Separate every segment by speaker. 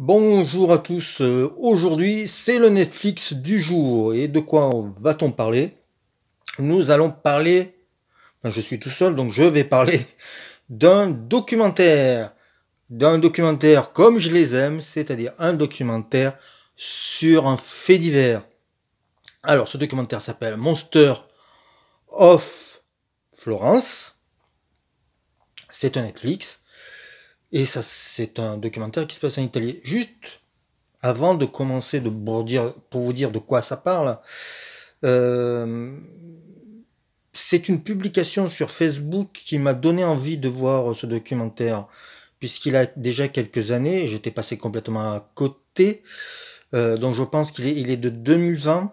Speaker 1: Bonjour à tous, euh, aujourd'hui c'est le Netflix du jour. Et de quoi va-t-on parler? Nous allons parler, je suis tout seul donc je vais parler d'un documentaire, d'un documentaire comme je les aime, c'est-à-dire un documentaire sur un fait divers. Alors ce documentaire s'appelle Monster of Florence, c'est un Netflix et ça, c'est un documentaire qui se passe en Italie. Juste avant de commencer de pour, vous dire de quoi ça parle, euh, c'est une publication sur Facebook qui m'a donné envie de voir ce documentaire, puisqu'il a déjà quelques années, j'étais passé complètement à côté. Euh, donc je pense qu'il est, de 2020.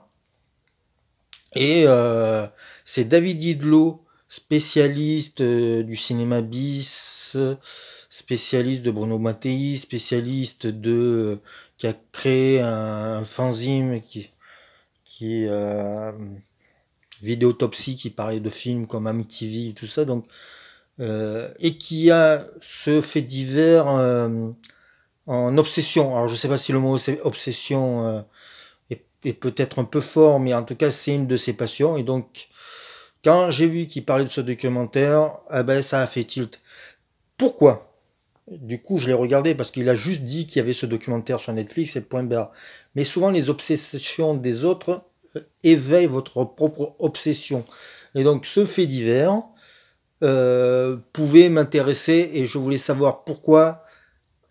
Speaker 1: Et euh, c'est David Idlo, spécialiste du cinéma bis, spécialiste de Bruno Mattei, spécialiste de qui a créé un, fanzine qui qui euh, Vidéotopsie qui parlait de films comme Amityville et tout ça donc euh, et qui a ce fait divers euh, en obsession. Alors je sais pas si le mot obsession est, est peut-être un peu fort, mais en tout cas c'est une de ses passions. Et donc quand j'ai vu qu'il parlait de ce documentaire, eh ben ça a fait tilt. Pourquoi? Du coup, je l'ai regardé parce qu'il a juste dit qu'il y avait ce documentaire sur Netflix et point barre. Mais souvent, les obsessions des autres euh, éveillent votre propre obsession. Et donc, ce fait divers euh, pouvait m'intéresser et je voulais savoir pourquoi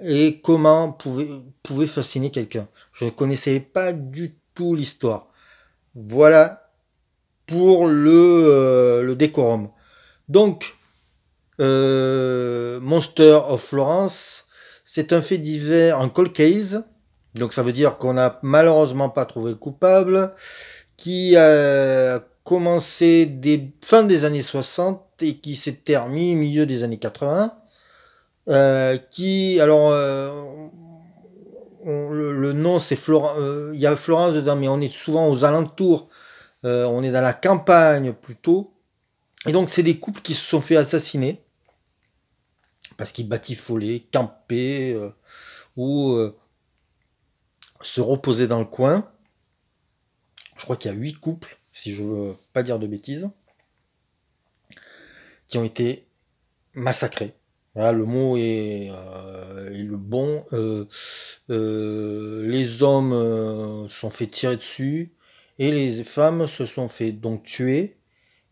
Speaker 1: et comment pouvait, fasciner quelqu'un. Je ne connaissais pas du tout l'histoire. Voilà pour le, euh, le décorum. Donc, euh, Monster of Florence, c'est un fait divers, un cold case, donc ça veut dire qu'on n'a malheureusement pas trouvé le coupable, qui a commencé fin des années 60 et qui s'est terminé milieu des années 80. Euh, qui, alors, euh, le, nom c'est Florence, il y a Florence dedans, mais on est souvent aux alentours, on est dans la campagne plutôt. Et donc c'est des couples qui se sont fait assassiner parce qu'ils batifolaient, campaient euh, ou euh, se reposaient dans le coin. Je crois qu'il y a huit couples, si je veux pas dire de bêtises, qui ont été massacrés. Voilà, le mot est, euh, le bon. les hommes sont fait tirer dessus et les femmes se sont fait donc tuer,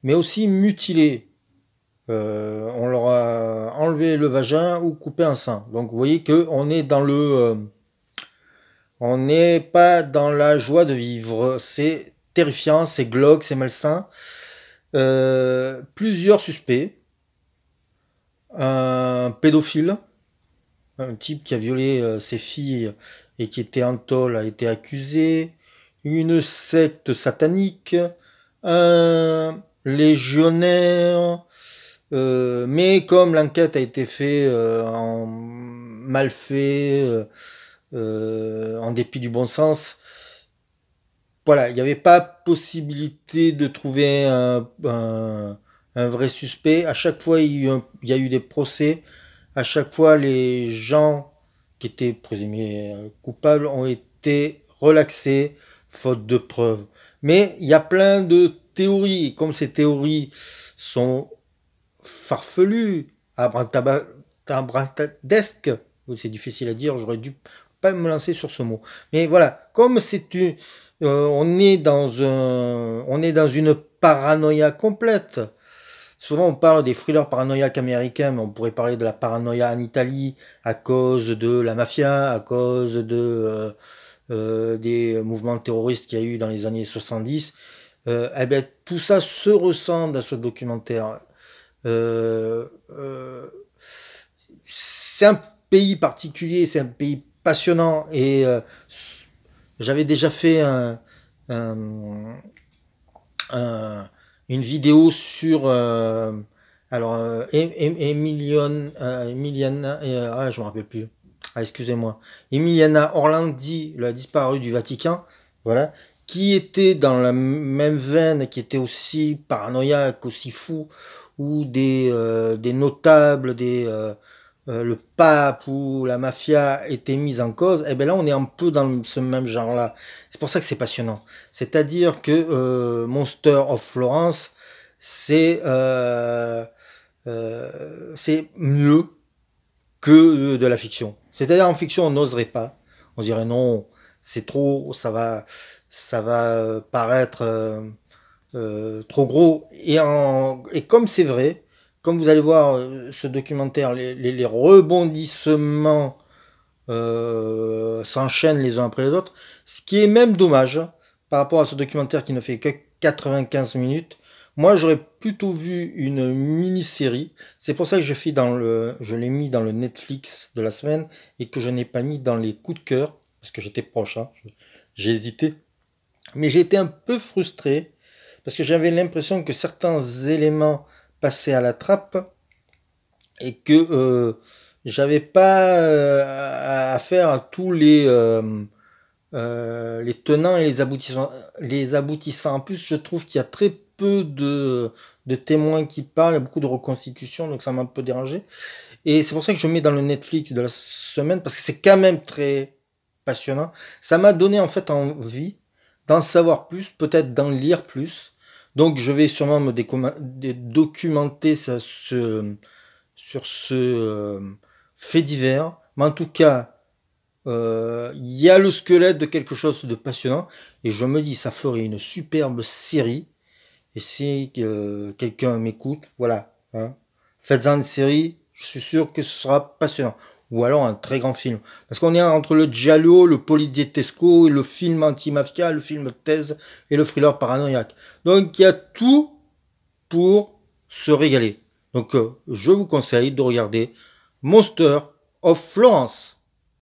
Speaker 1: mais aussi mutiler. Euh, on leur a enlevé le vagin ou coupé un sein. Donc vous voyez que on est dans le, euh, on n'est pas dans la joie de vivre. C'est terrifiant, c'est glauque, c'est malsain. Euh, plusieurs suspects, un pédophile, un type qui a violé ses filles et qui était en tôle a été accusé, une secte satanique, un légionnaire, euh, mais comme l'enquête a été faite euh, en mal fait, euh, en dépit du bon sens, voilà, il n'y avait pas possibilité de trouver un, vrai suspect. À chaque fois, il y, a il y, a eu des procès. À chaque fois, les gens qui étaient présumés coupables ont été relaxés, faute de preuves. Mais il y a plein de théories. comme ces théories sont farfelu, abratadesque, c'est difficile à dire, j'aurais dû pas me lancer sur ce mot. Mais voilà, comme c'est euh, on est dans un, on est dans une paranoïa complète. Souvent on parle des thrillers paranoïaques américains, mais on pourrait parler de la paranoïa en Italie à cause de la mafia, à cause de euh, euh, des mouvements terroristes qu'il y a eu dans les années 70. eh bien, tout ça se ressent dans ce documentaire. Euh, euh, c'est un pays particulier, c'est un pays passionnant et euh, j'avais déjà fait un, une vidéo sur alors Emilion, Emiliana, ah, je me rappelle plus. Ah, excusez-moi. Emiliana Orlandi, la disparue du Vatican, voilà, qui était dans la même veine, qui était aussi paranoïaque, aussi fou, des, euh, des notables, des, euh, euh, le pape ou la mafia était mise en cause, et eh bien là on est un peu dans ce même genre-là. C'est pour ça que c'est passionnant. C'est-à-dire que Monster of Florence, c'est c'est mieux que de la fiction. C'est-à-dire en fiction on n'oserait pas. On dirait non, c'est trop, ça va, ça va paraître trop gros. Et, comme c'est vrai, comme vous allez voir euh, ce documentaire, les, rebondissements euh, s'enchaînent les uns après les autres, ce qui est même dommage par rapport à ce documentaire qui ne fait que 95 minutes. Moi, j'aurais plutôt vu une mini-série. C'est pour ça que je l'ai mis dans le Netflix de la semaine et que je n'ai pas mis dans les coups de cœur parce que j'étais proche. Hein. J'ai hésité, mais j'ai été un peu frustré parce que j'avais l'impression que certains éléments passer à la trappe et que euh, j'avais pas euh, à faire à tous les euh, les tenants et les aboutissants les aboutissants. En plus je trouve qu'il y a très peu de, de témoins qui parlent il y a beaucoup de reconstitutions donc ça m'a un peu dérangé. Et c'est pour ça que je mets dans le Netflix de la semaine parce que c'est quand même très passionnant. Ça m'a donné en fait envie d'en savoir plus peut-être d'en lire plus donc je vais sûrement me documenter ça, ce, sur ce euh, fait divers. Mais en tout cas, euh, il y a le squelette de quelque chose de passionnant. Et je me dis, ça ferait une superbe série. Et si euh, quelqu'un m'écoute, voilà. Hein, faites-en une série. Je suis sûr que ce sera passionnant ou alors un très grand film. Parce qu'on est entre le Giallo, le Polizietesco, le film anti-mafia, le film thèse et le thriller paranoïaque. Donc il y a tout pour se régaler. Donc euh, je vous conseille de regarder Monster of Florence.